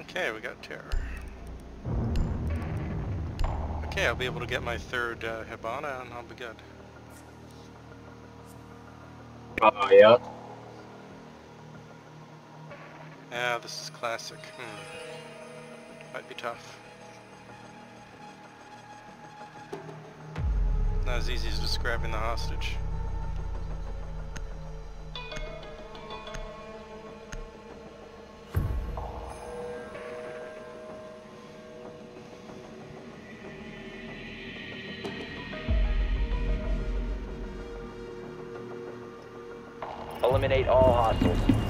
Okay, we got terror. Okay, I'll be able to get my third uh, Hibana and I'll be good. Oh, yeah. Yeah, this is classic. Hmm. Might be tough. Not as easy as just grabbing the hostage. Eliminate all hostiles.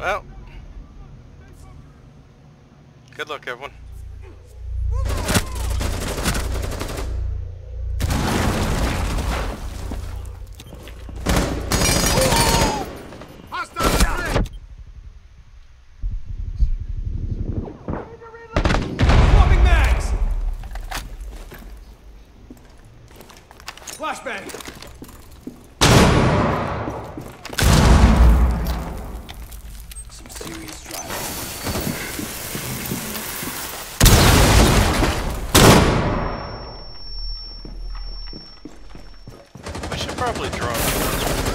Well. Good luck, everyone. Flashbang! Some serious driving. We should probably drone.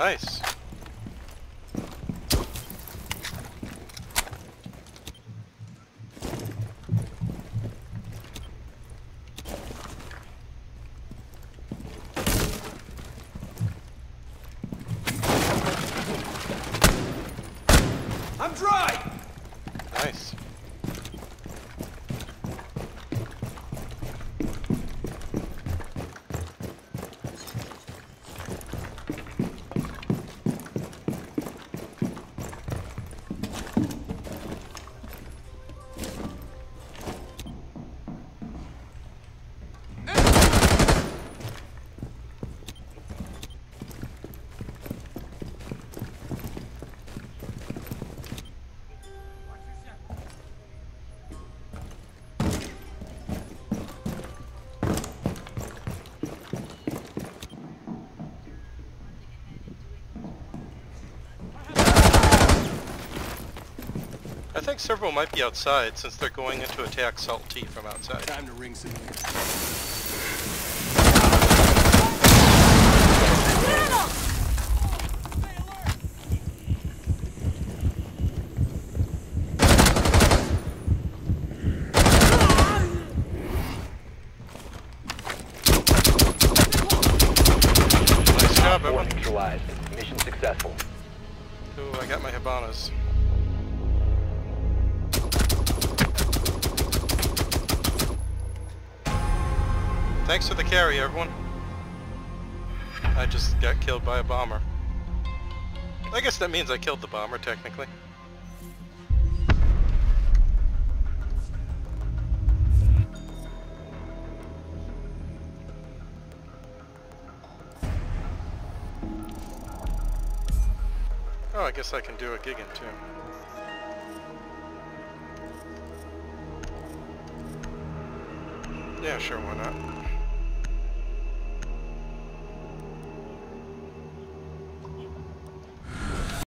Nice. I'm dry! I think several might be outside since they're going into attack Salt T from outside. Time to ring some Nice job, Four everyone. neutralized. Mission successful. Ooh, I got my Hibanas. Thanks for the carry, everyone. I just got killed by a bomber. I guess that means I killed the bomber, technically. Oh, I guess I can do a Gigan too. Yeah, sure, why not?